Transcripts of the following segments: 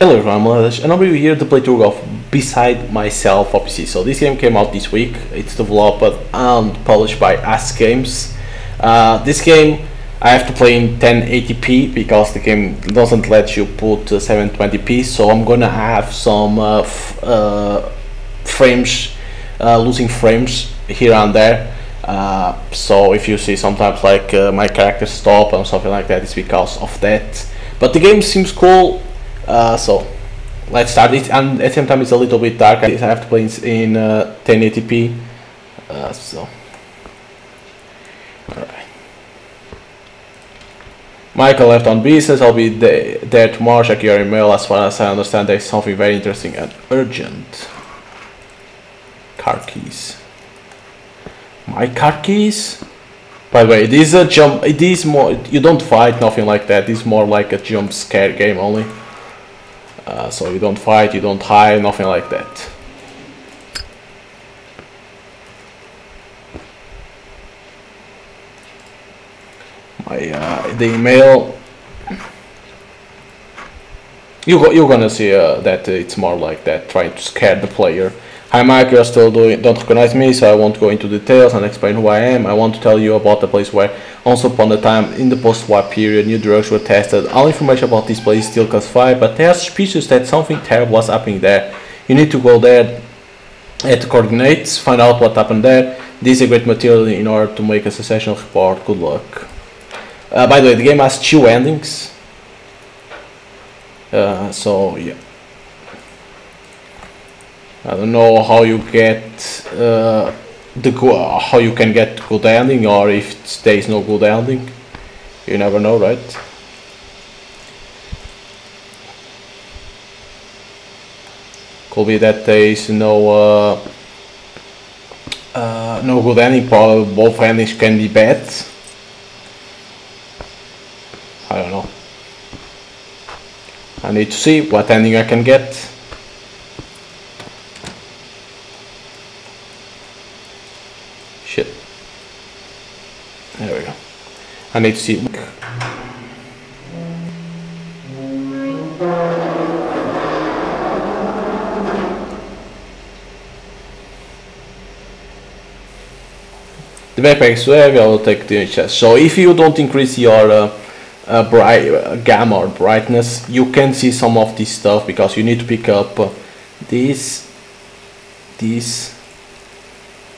Hello everyone, I'm Mladesh, and I'll be here to play through of Beside Myself PC. So this game came out this week. It's developed and published by Ask Games. Uh, this game I have to play in 1080p because the game doesn't let you put uh, 720p. So I'm gonna have some uh, uh frames, uh, losing frames here and there. Uh, so if you see sometimes like my character stop and something like that, it's because of that. But the game seems cool uh, so let's start. It and at the same time it's a little bit dark. I have to play in uh, 1080p uh, so. Alright. Michael left on business. I'll be there tomorrow. Check your email. As far as I understand there's something very interesting and urgent. Car keys. My car keys? By the way, it is a jump. It is more. You don't fight, nothing like that. It's more like a jump scare game only. Uh, so you don't fight, you don't hide, nothing like that. My uh, the email. You you're gonna see uh, that it's more like that, trying to scare the player. Hi Mike, you're still doing, don't recognize me, so I won't go into details and explain who I am. I want to tell you about the place where, once upon a time, in the post-war period, new drugs were tested. All information about this place is still classified, but there are suspicions that something terrible was happening there. You need to go there at the coordinates, find out what happened there. This is a great material in order to make a sensational report. Good luck. Uh, by the way, the game has two endings. Uh, so, yeah. I don't know how you get uh, the how you can get good ending or if there is no good ending. You never know, right? Could be that there is no uh, uh, no good ending. Probably both endings can be bad. I don't know. I need to see what ending I can get. There we go. I need to see. The backpack is heavy, I will take the chest. So if you don't increase your uh, uh, bright uh, gamma or brightness, you can see some of this stuff because you need to pick up uh, this, this,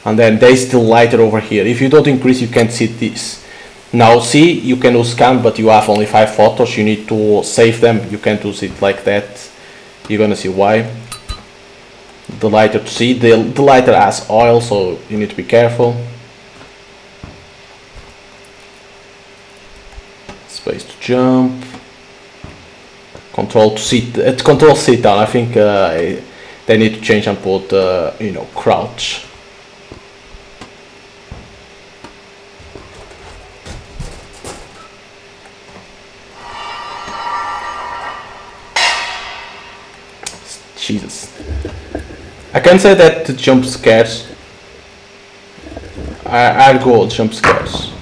and then they still lighter over here if you don't increase you can't see this now see you can do scan but you have only five photos. You need to save them. You can't use it like that. You're gonna see why. The lighter to see the, the lighter has oil so you need to be careful. Space to jump. Control to sit uh, control sit down. I think uh, they need to change and put uh, you know crouch Jesus. I can say that the jump scares are, are good jump scares.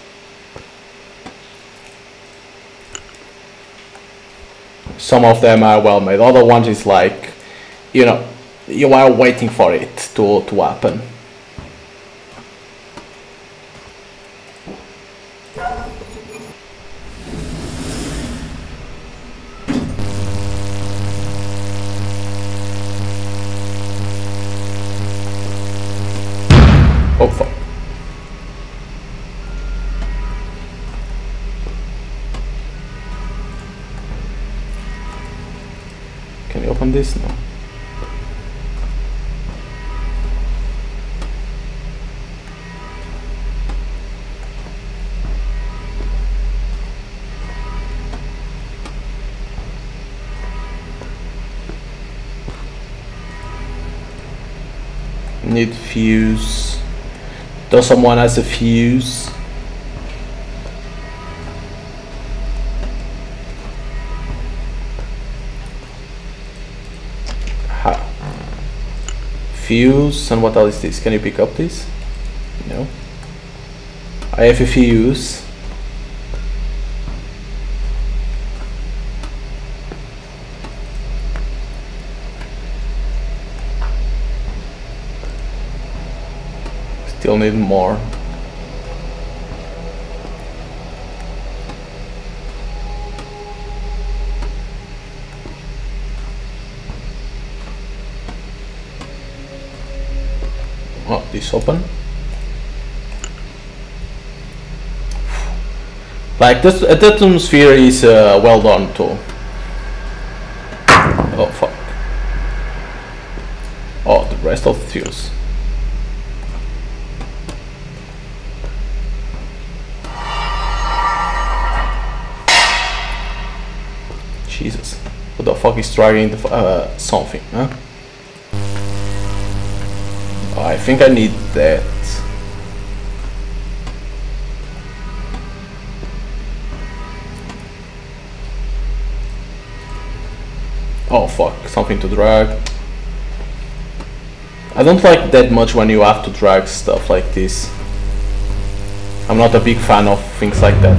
Some of them are well made, other ones is like, you know, you are waiting for it to, to happen. Fuck. Can you open this now? Need fuse. Does someone has a fuse? Fuse, and what else is this? Can you pick up this? No. I have a fuse. Still need more. Oh, this open. Like this, uh, that atmosphere is uh, well done too. Oh fuck. Oh, the rest of the fuse. Is dragging the uh, something, huh? I think I need that. Oh fuck, something to drag. I don't like that much when you have to drag stuff like this. I'm not a big fan of things like that.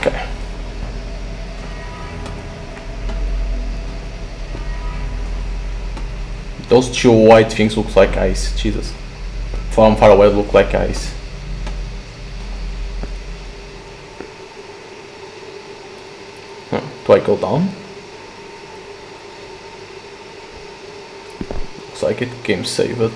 Okay. Those two white things look like ice, Jesus from far away look like ice. Huh. Do I go down? Looks like it game saved.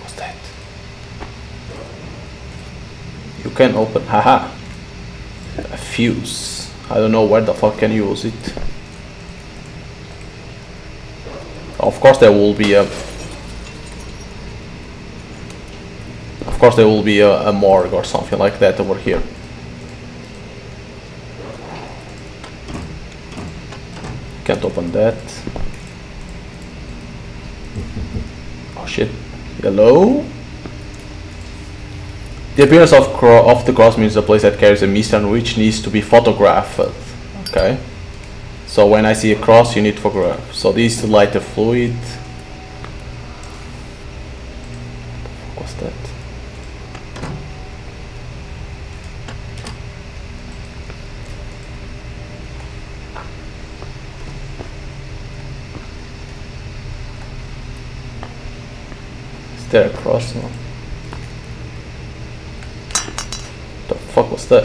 What's that? You can open, haha, a fuse. I don't know where the fuck can use it. Of course there will be a... Of course there will be a, a morgue or something like that over here. Can't open that. Oh shit. Hello? The appearance of, of the cross means a place that carries a mystery which needs to be photographed. Okay. So when I see a cross, you need to photograph. So this is to light the fluid. What's that? Is there a cross now? The fuck was that?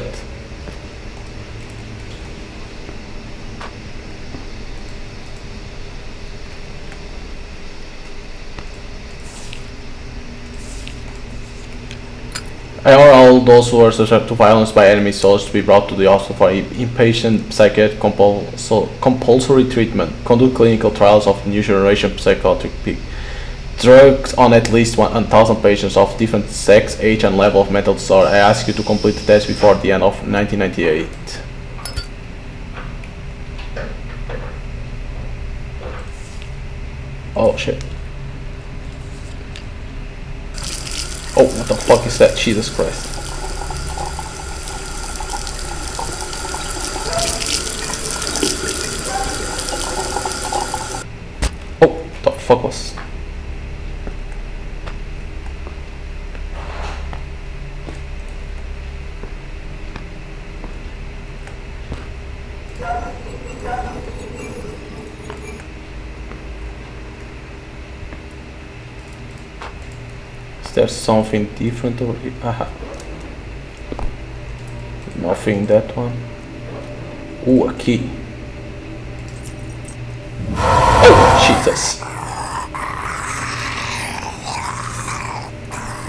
I order all those who are subject to violence by enemy soldiers to be brought to the hospital for inpatient psychiatric compulso- compulsory treatment. Conduct clinical trials of new generation psychiatric pe- drugs on at least 1,000 patients of different sex, age, and level of mental disorder. I ask you to complete the test before the end of 1998. Oh shit. Oh, what the fuck is that? Jesus Christ. Oh, the fuck was. Something different over here? Aha. Uh, nothing in that one. Ooh, a key. Oh, Jesus.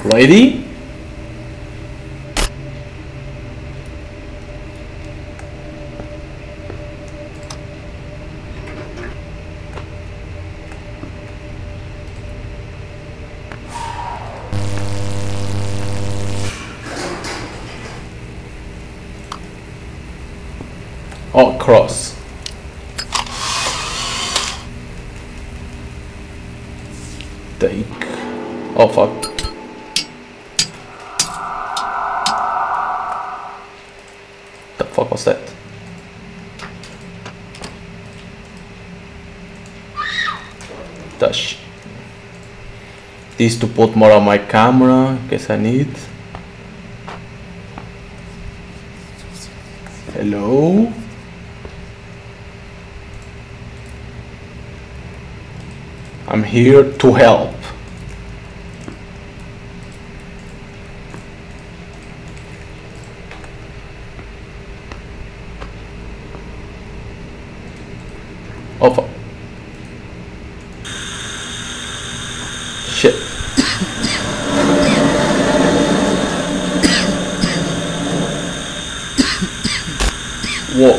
Lady? This to put more on my camera, guess I need. Hello? I'm here to help. 我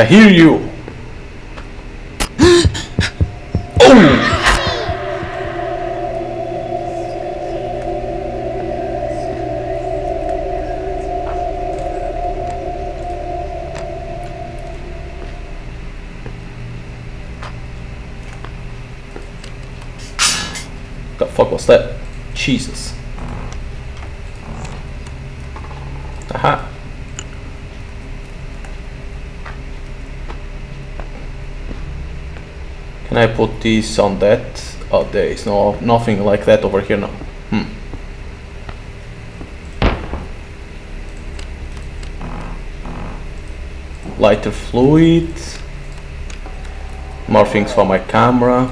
I hear you. oh! The fuck was that? Jesus. Aha. Can I put this on that? Oh, there is no nothing like that over here now. Hmm. Lighter fluid. More things for my camera.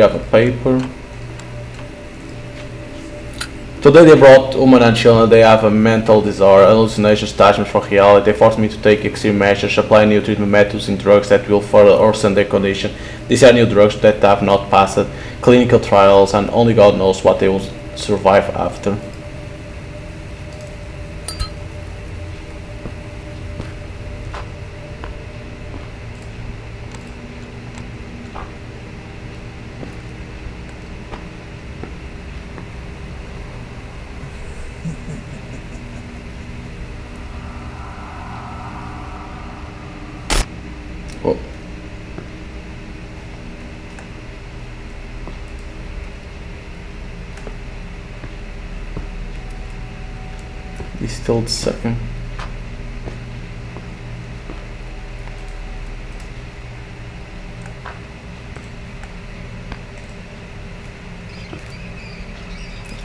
Have a paper. Today they brought Uman and children, they have a mental disorder, hallucinations, attachments for reality. They forced me to take extreme measures, apply new treatment methods and drugs that will further worsen their condition. These are new drugs that have not passed clinical trials and only God knows what they will survive after. Oh. He's still second.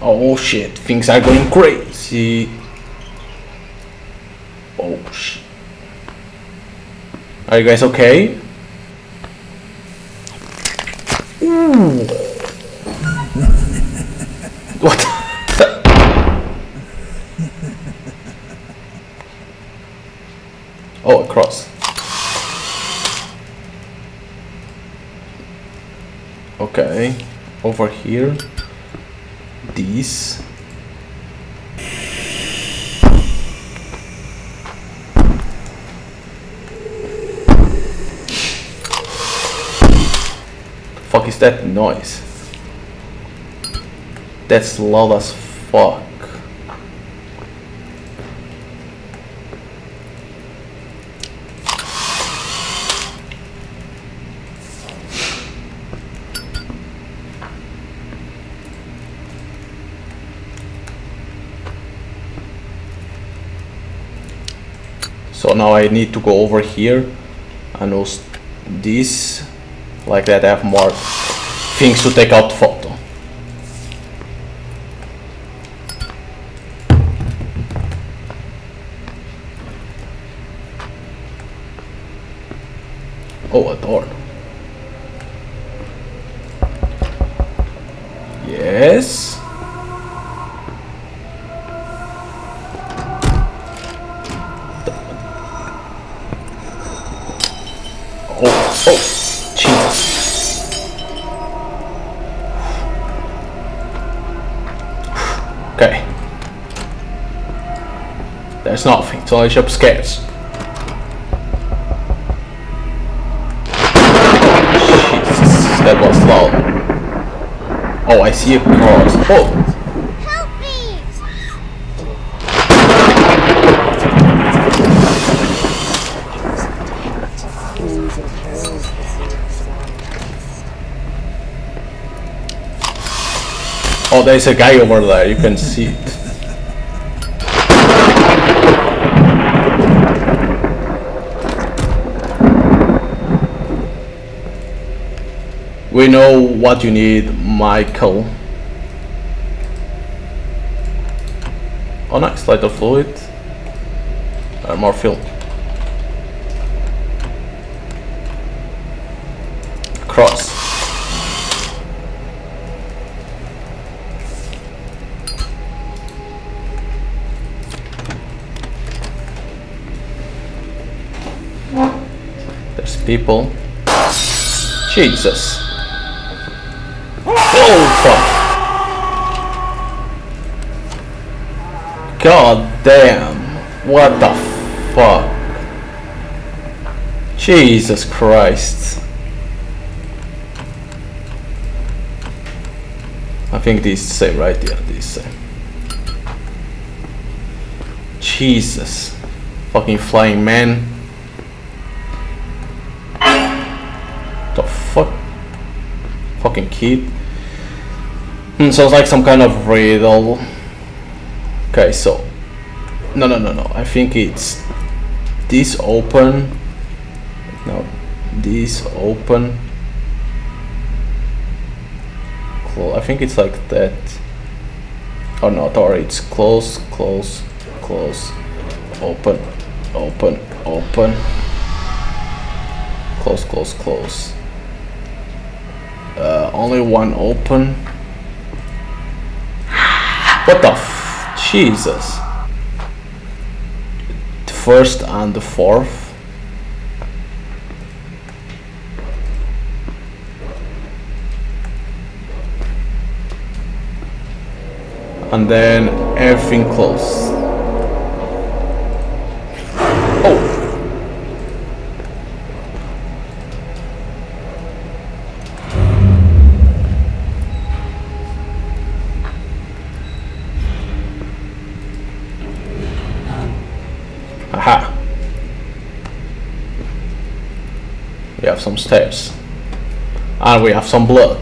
Oh shit, things are going crazy. Oh shit. Are you guys okay? Ooh. what? the- oh, a cross. Okay, over here. These. fuck is that noise? That's loud as fuck. I need to go over here. And use this like that I have more things to take out photo. Oh a door. Yes. Oh, oh, Jesus. Okay. There's nothing, so I jump scares. Jesus, that was loud. Oh, I see a cross. Oh, oh, there's a guy over there. You can see it. We know what you need, Michael. Oh, nice. Lighter fluid. Uh, more film. Cross. There's people. Jesus. Oh fuck. God damn. What the fuck? Jesus Christ. I think this is same right here, this same. Jesus. Fucking flying man. Kid. Hmm, sounds like some kind of riddle. Okay, so. No, no, no, no. I think it's this open. No, this open. Clo- I think it's like that. Or not, or it's close, close, close, open, open, open close, close, close. Uh, only one open. What the Jesus. The first and the fourth. And then everything close. Oh! Aha. We have some stairs. And we have some blood.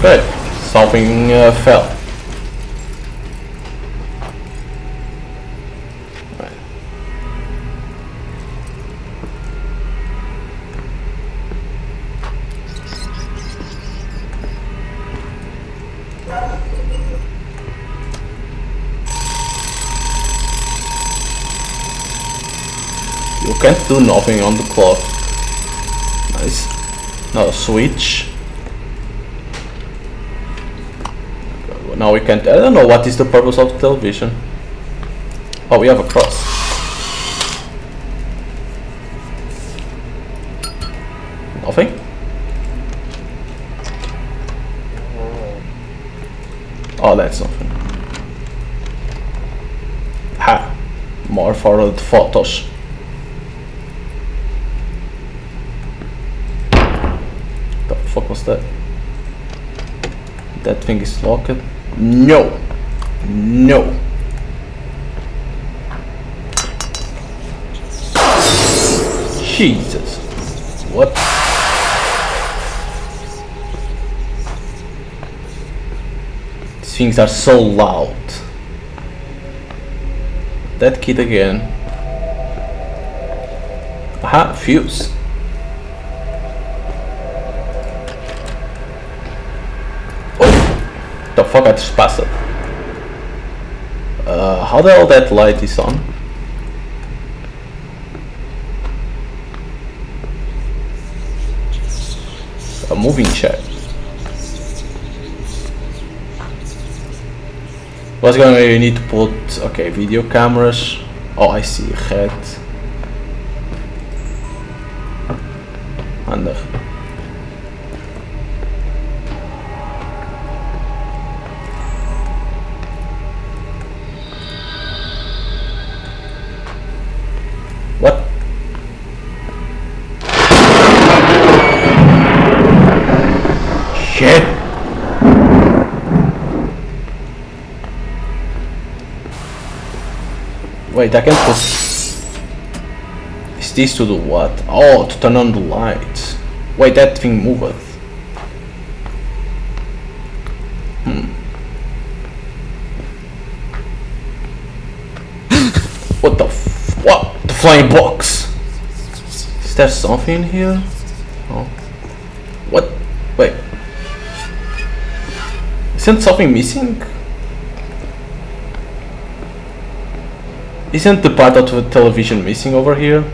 Good. Something uh, fell. Can't do nothing on the clock. Nice. Now switch. Now we can't. I don't know what is the purpose of the television. Oh, we have a cross. Nothing. Oh, that's nothing. Ha! More photos. The fuck that? That thing is locked. No! No! Jesus! What? These things are so loud. That kid again. Aha, fuse. Passed it. Uh, how the hell that light is on? A moving chair. What's going on? You need to put okay video cameras. Oh, I see head. Wait, I can put... Is this to do what? Oh, to turn on the lights. Wait, that thing moveth. Hmm. what the What? The flying box! Is there something here? Oh. What? Wait. Isn't something missing? Isn't the part of the television missing over here?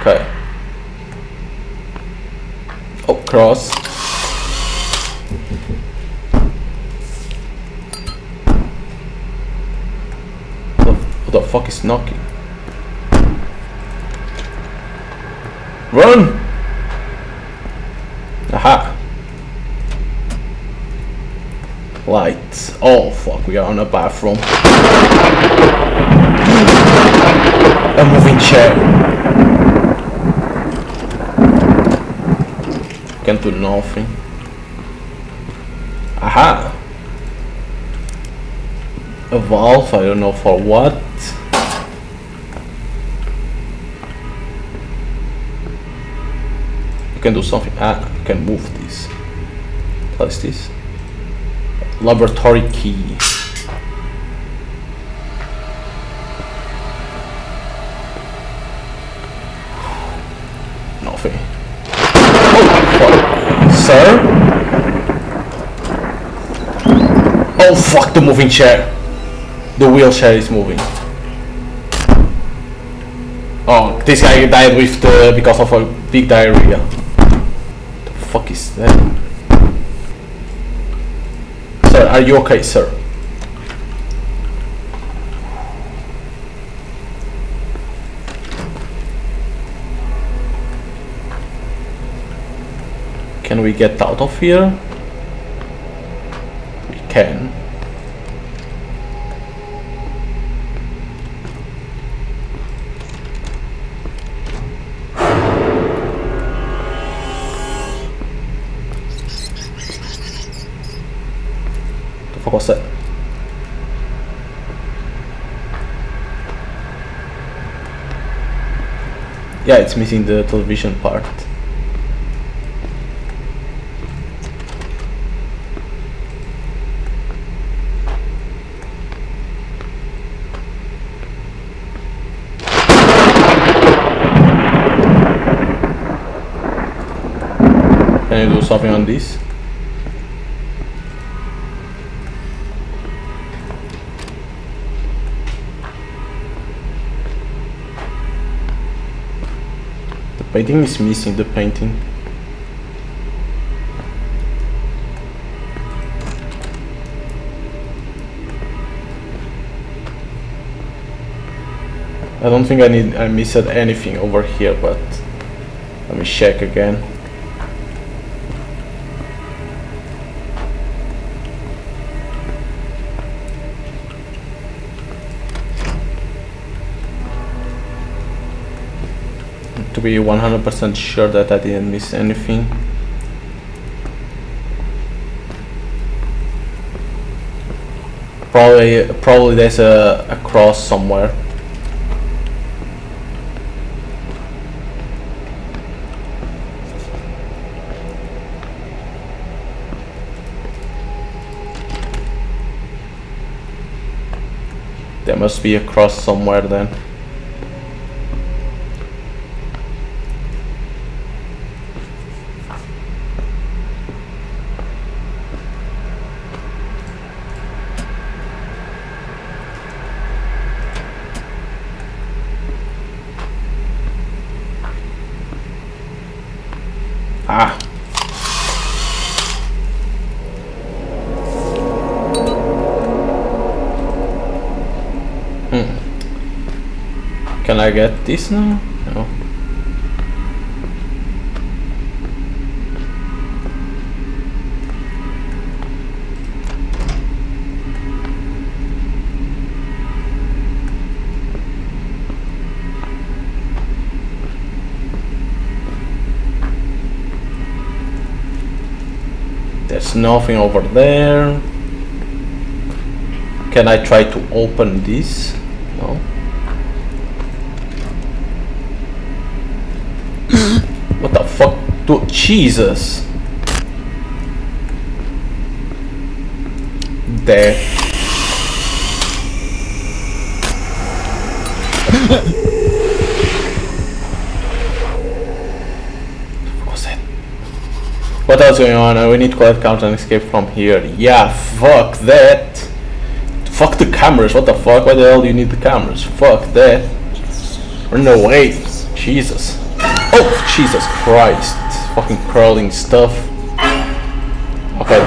Okay. Oh, cross. What the, what the fuck is knocking? Run! Aha! Lights. On a bathroom. A moving chair. Can't do nothing. Aha! A valve, I don't know for what. You can do something. Ah, can move this. What is this? Laboratory key. Nothing. Oh, fuck. Sir? Oh, fuck the moving chair. The wheelchair is moving. Oh, this guy died with the because of a big diarrhea. The fuck is that? Sir, are you okay, sir? Can we get out of here? We can. The? Yeah, it's missing the television part. Something on this? The painting is missing the painting. I don't think I need I missed anything over here, but let me check again. Be 100% sure that I didn't miss anything. Probably, probably there's a, a cross somewhere. There must be a cross somewhere then. Ah. Hmm. Can I get this now? No. There's nothing over there. Can I try to open this? No. what the Dude, Jesus. There. what was? What else going on? We need to collect counter and escape from here. Yeah, fuck that. Fuck the cameras. What the fuck? Why the hell do you need the cameras? Fuck that. Run away. Jesus. Oh, Jesus Christ. Fucking crawling stuff. Okay.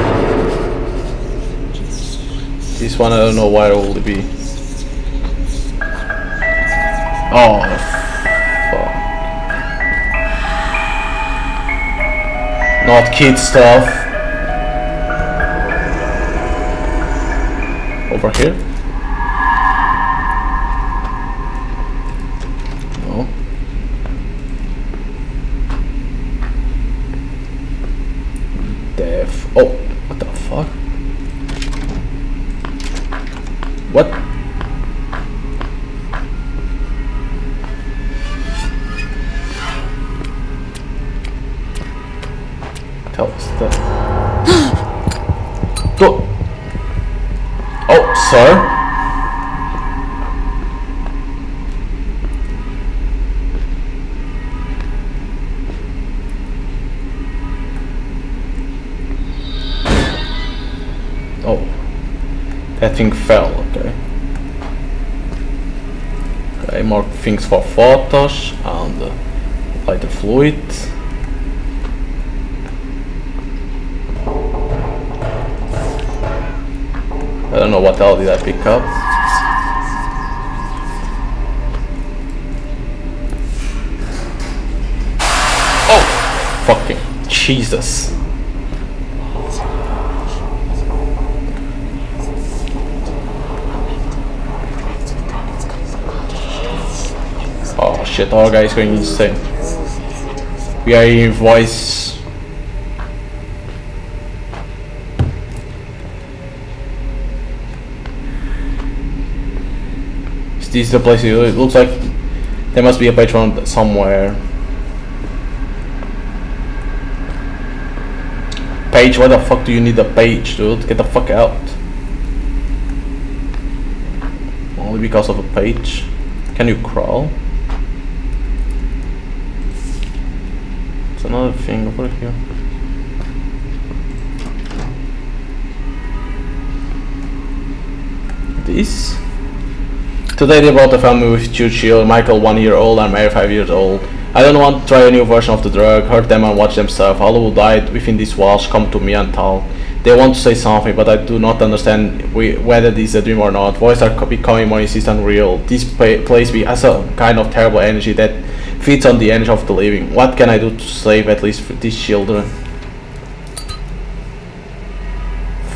This one I don't know where it will be. Oh, fuck. Not kid stuff. Over here? No. Def. Oh, what the fuck? What? Tell us that. Do- oh, sir. Oh, that thing fell. Okay. Okay, more things for photos and uh, lighter fluid. I don't know what else did I pick up. Oh, fucking Jesus. Oh shit, our guy is going insane. We are in voice. This is this the place? It looks like there must be a patron somewhere. Page, why the fuck do you need a page, dude? Get the fuck out. Only because of a page. Can you crawl? It's another thing over here. This? Today they brought a family with two children, Michael one year old and Mary five years old. I don't want to try a new version of the drug, hurt them and watch them suffer. All who died within these walls come to me and tell. They want to say something, but I do not understand we, whether this is a dream or not. Voices are becoming more insistent real. This place be- has a kind of terrible energy that feeds on the edge of the living. What can I do to save at least for these children?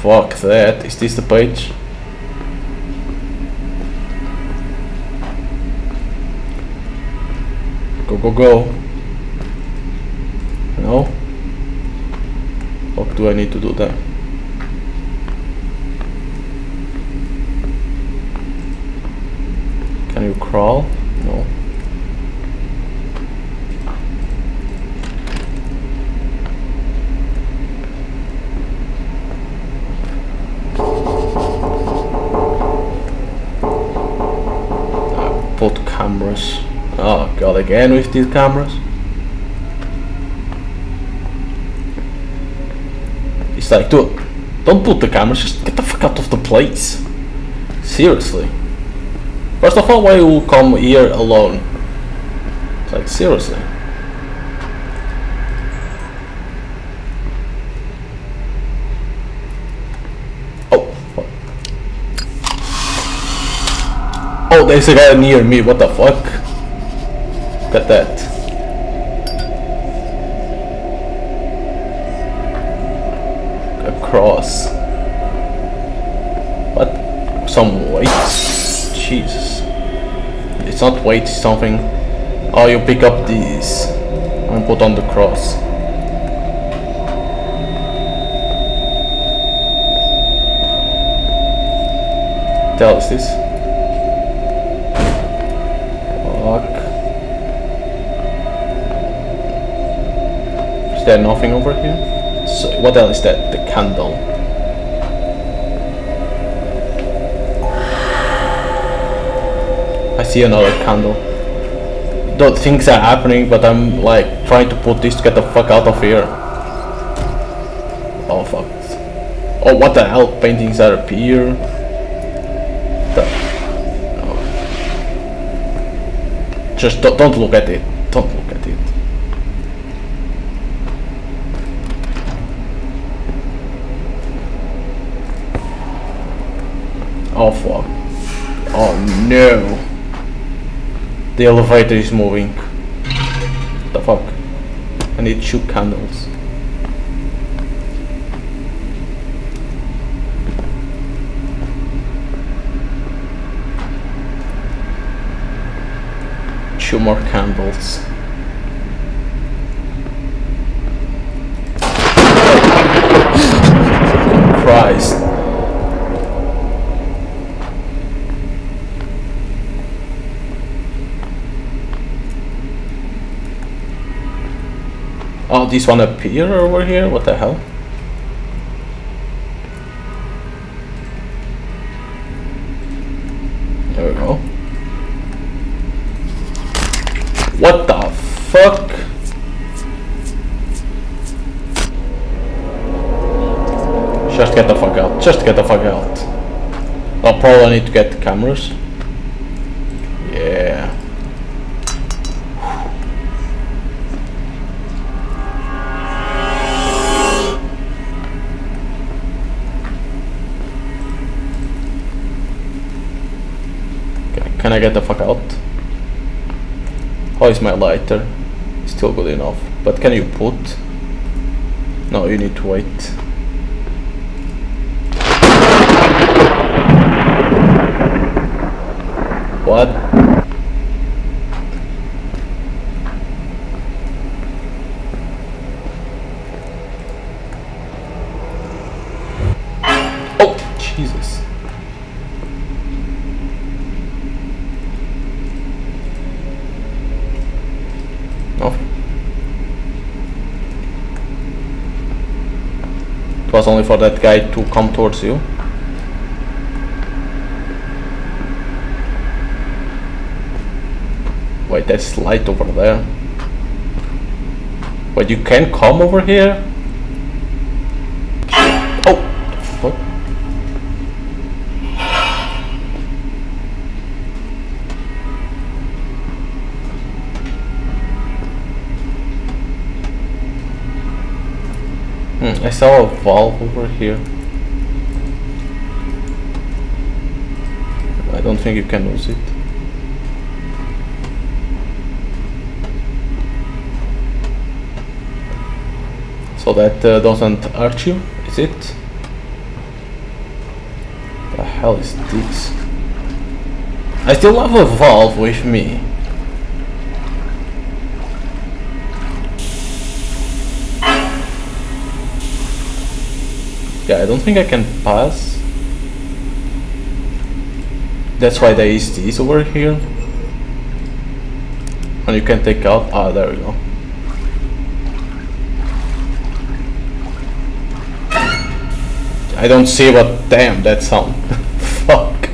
Fuck that. Is this the page? Go, go, go. No? What do I need to do there? Can you crawl? Cameras. Oh god, again with these cameras? It's like, dude, don't put the cameras, just get the fuck out of the place. Seriously. First of all, why you come here alone? It's like, seriously. There's a guy near me. What the fuck? Look at that. A cross. What? Some weight? Jesus. It's not weight, it's something. Oh, you pick up these and put on the cross. Tell us this. Fuck. Is there nothing over here? So, what else is that? The candle. I see another candle. Though things are happening, but I'm like trying to put this to get the fuck out of here. Oh fuck. Oh what the hell? Paintings are appear. The Just don't, don't look at it. Don't look at it. Oh fuck. Oh no. The elevator is moving. What the fuck? I need two candles. Two more candles. Christ. Oh, this one appear over here? What the hell? There we go. What the fuck? Just get the fuck out. Just get the fuck out. Oh, I'll probably need to get the cameras. Yeah. Okay, Can I get the fuck out? How is my lighter? Still good enough. But can you put? No, you need to wait. What? Oh, Jesus. Nothing. It was only for that guy to come towards you. That's light over there. But you can come over here? Oh, fuck. Hmm, I saw a valve over here. I don't think you can use it. That uh, doesn't hurt you, is it? The hell is this? I still have a valve with me. Yeah, I don't think I can pass. That's why there is this over here. And you can take out. Ah, there we go. I don't see what. Damn, that sound. Fuck.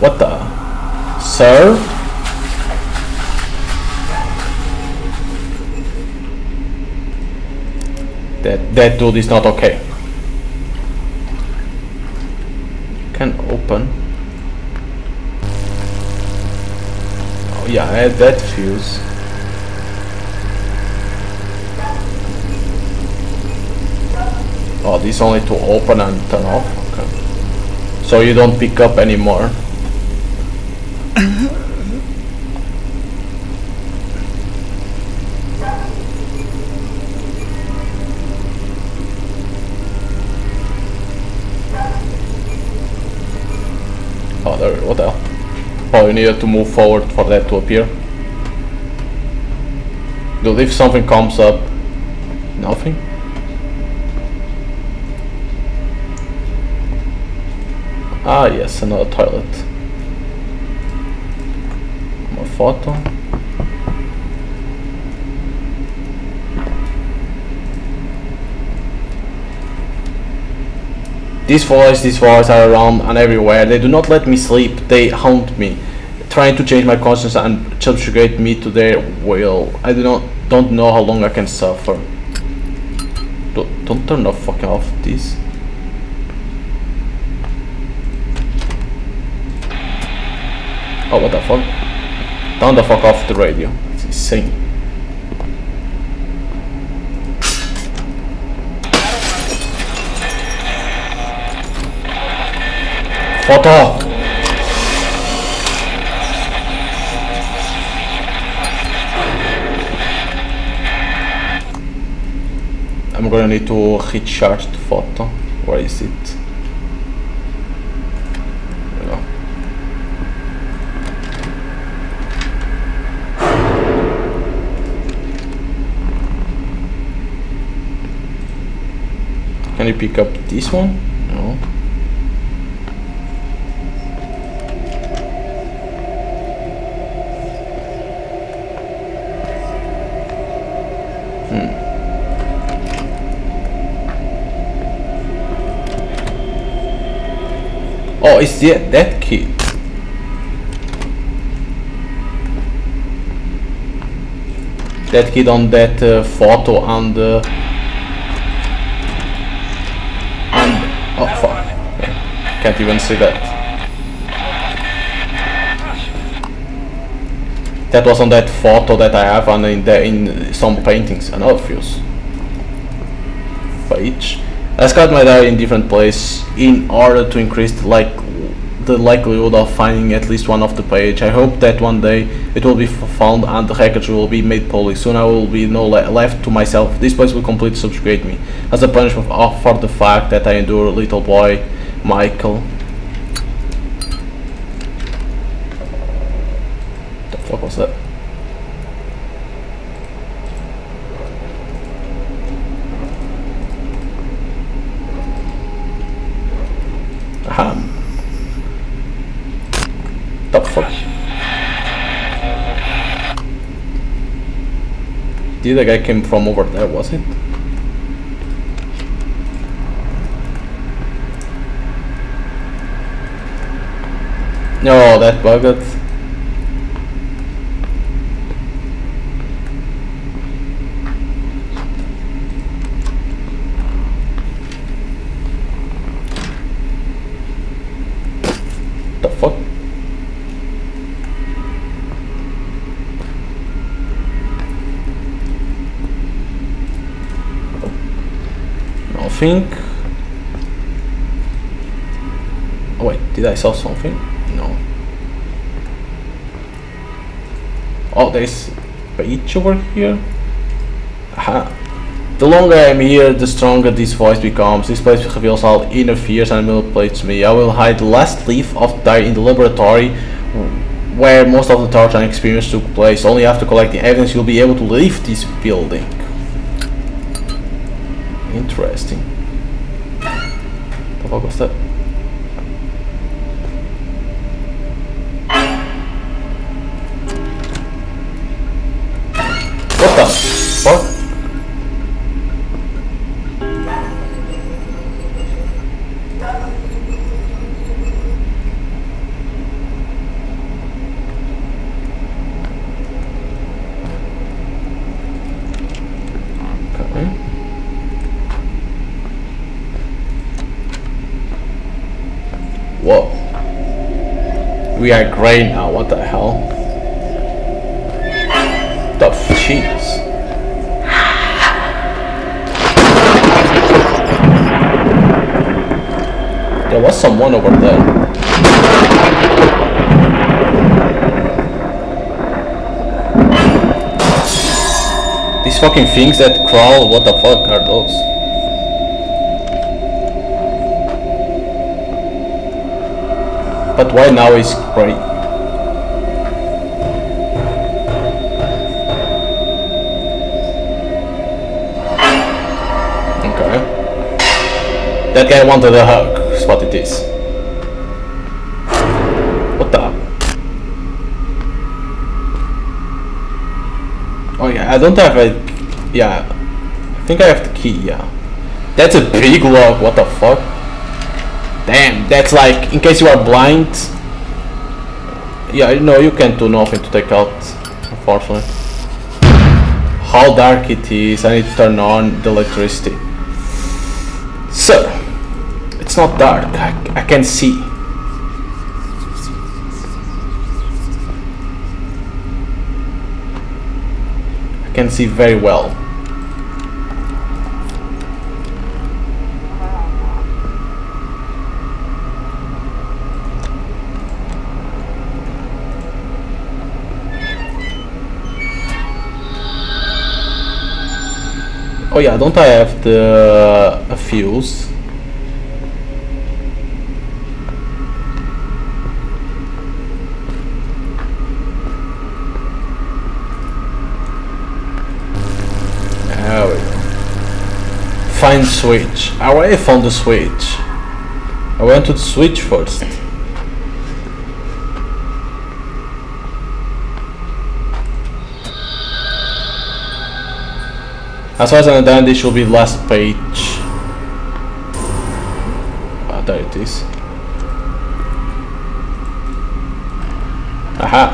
What the? Sir? That that dude is not okay. Can open. Oh yeah, that fuse. Oh, this only to open and turn off? Okay. So you don't pick up anymore? oh, there, what the hell? Oh, you needed to move forward for that to appear. Dude, if something comes up, nothing? Ah, yes, another toilet. More photo. These voices, these voices are around and everywhere. They do not let me sleep. They haunt me, trying to change my conscience and subjugate me to their will. I do not don't know how long I can suffer. Don't, don't turn the fucking off this. Oh, what the fuck? Turn the fuck off the radio. It's insane. Photo! I'm gonna need to recharge the photo. Where is it? Can you pick up this one? No. Oh, it's the, that kid. That kid on that uh, photo and uh, can't even see that. That was on that photo that I have and in the in some paintings and views. Page. I scouted my diary in different places in order to increase the, like, the likelihood of finding at least one of the page. I hope that one day it will be found and the records will be made public. Soon I will be no le- left to myself. This place will completely subjugate me as a punishment for the fact that I endure a little boy Michael. The fuck was that? Aha. The fuck? The guy came from over there, was it? No, that bugged. The fuck? Nothing. Oh wait, did I saw something? No. Oh, there's page over here. Aha. The longer I'm here, the stronger this voice becomes. This place reveals all inner fears and manipulates me. I will hide the last leaf of the in the laboratory where most of the torture and experience took place. Only after collecting evidence you'll be able to leave this building. Interesting. The fuck was that? We are gray now, what the hell? The cheese. There was someone over there. These fucking things that crawl, what the fuck are those? But why now is great? Okay. That guy wanted a hug, is what it is. What the? Oh yeah, I don't have a... Yeah. I think I have the key, yeah. That's a big lock, what the fuck? Damn, that's like, in case you are blind... Yeah, no, you can't do nothing to take out, unfortunately. How dark it is, I need to turn on the electricity. Sir, it's not dark, I, I can see. I can see very well. Oh yeah, don't I have the uh, a fuse? There we go. Find switch. Oh, I already found the switch. I went to the switch first. As far as I understand, this should be last page. Ah, there it is. Aha!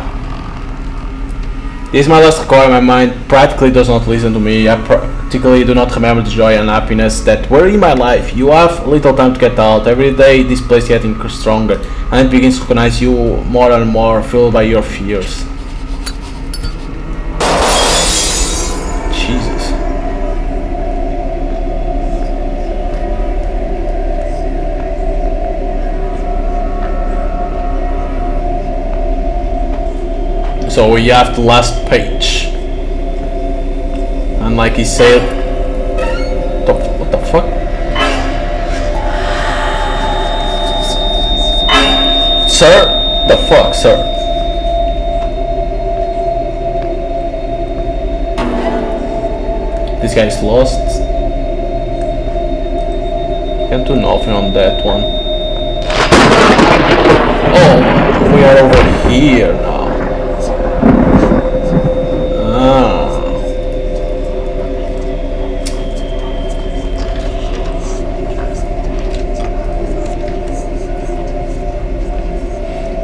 This is my last record. My mind practically does not listen to me. I practically do not remember the joy and happiness that were in my life. You have little time to get out. Every day this place getting stronger and it begins to recognize you more and more, fueled by your fears. So we have the last page. And like he said, the, what the fuck? Sir? The fuck, sir? This guy's lost. Can't do nothing on that one. Oh, we are over here now. Ah.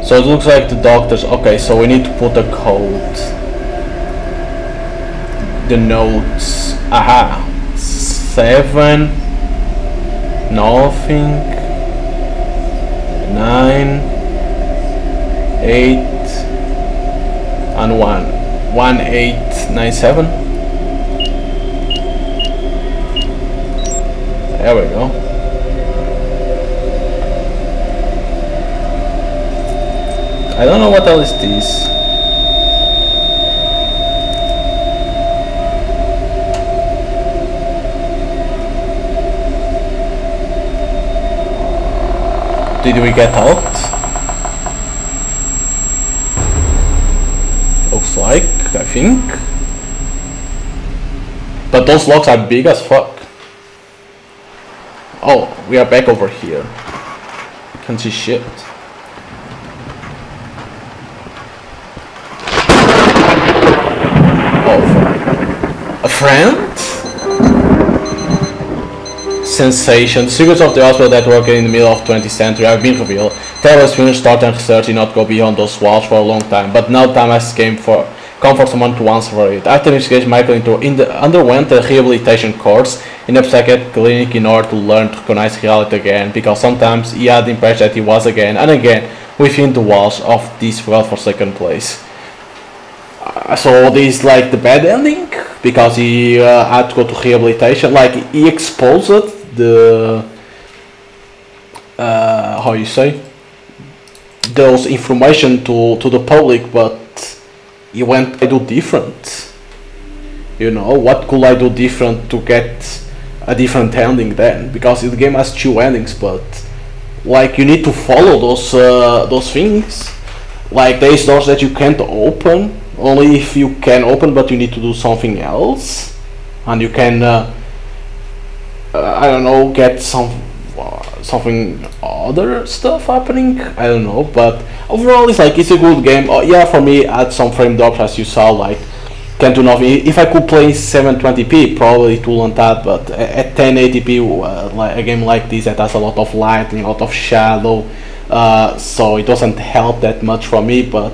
So it looks like the doctors. Okay, so we need to put a code. The notes. Aha. Seven. Nothing. Nine. Eight. And one. 1897 there we go I don't know what else is this did we get out looks like I think. But those locks are big as fuck. Oh, we are back over here. Can't see shit. Oh, a friend? Sensation. The secrets of the hospital network in the middle of 20th century have been revealed. Terrorists finished start and research did not go beyond those walls for a long time, but now time has came for come for someone to answer it. After investigation, Michael underwent a rehabilitation course in a psychiatric clinic in order to learn to recognize reality again, because sometimes he had the impression that he was again and again within the walls of this well-forsaken place. So this like the bad ending, because he uh, had to go to rehabilitation, like he exposed the uh, how you say those information to to the public, but he went I do different. You know what could I do different to get a different ending then? Because the game has two endings, but like you need to follow those uh, those things. Like there's doors that you can't open only if you can open, but you need to do something else, and you can. Uh, uh, I don't know, get some uh, something other stuff happening. I don't know, but overall, it's like it's a good game. Oh, yeah, for me, add some frame drops as you saw, like can't do nothing. If I could play 720p, probably it wouldn't that, but at 1080p, uh, like a game like this that has a lot of light and a lot of shadow, uh, so it doesn't help that much for me. But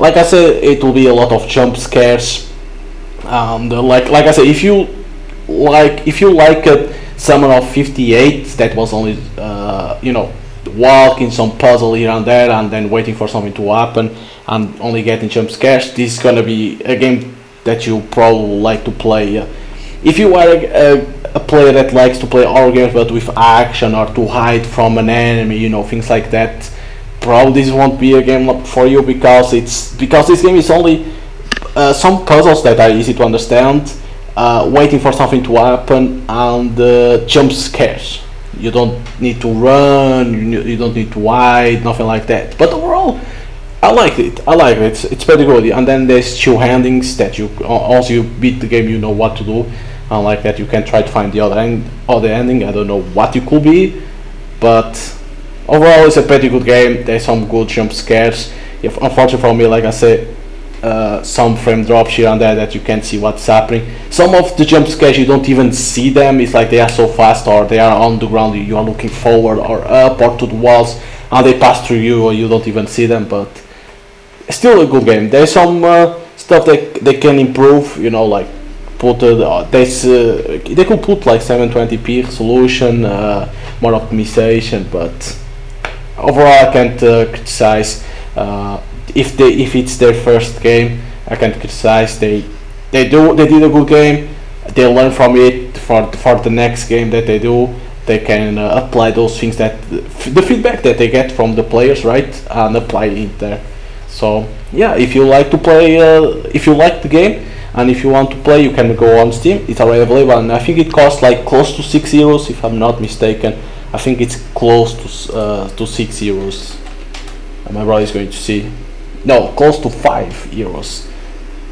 like I said, it will be a lot of jump scares. And uh, like like I said, if you like if you like it Summer of 58 that was only uh, you know walking some puzzle here and there and then waiting for something to happen and only getting jump scares this is gonna be a game that you probably like to play uh, if you are a, a, a, player that likes to play horror games but with action or to hide from an enemy you know things like that probably this won't be a game for you because it's because this game is only uh, some puzzles that are easy to understand uh, waiting for something to happen and uh, jump scares. You don't need to run, you, don't need to hide, nothing like that. But overall, I like it. I like it. It's, it's pretty good. And then there's two handings that you once you beat the game, you know what to do. Unlike that, you can try to find the other end, other ending. I don't know what it could be, but overall, it's a pretty good game. There's some good jump scares. If, unfortunately for me, like I said, uh, some frame drops here and there that you can't see what's happening. Some of the jump scares you don't even see them. It's like they are so fast or they are on the ground. You are looking forward or up or to the walls and they pass through you or you don't even see them. But still a good game. There's some uh, stuff that they can improve. You know, like put uh. Uh, they could put like 720p resolution, uh, more optimization. But overall, I can't uh, criticize if they if it's their first game, I can't criticize. They they do they did a good game. They learn from it for for the next game that they do. They can uh, apply those things that the feedback that they get from the players, right, and apply it there. So yeah, if you like to play, uh, if you like the game, and if you want to play, you can go on Steam. It's already available, and I think it costs like close to six euros, if I'm not mistaken. I think it's close to uh, to six euros. My brother is going to see no, close to 5 euros.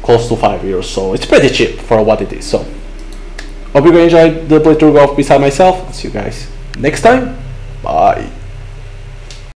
Close to 5 euros, so it's pretty cheap for what it is. So, hope you guys enjoyed the playthrough of Beside Myself. See you guys next time. Bye.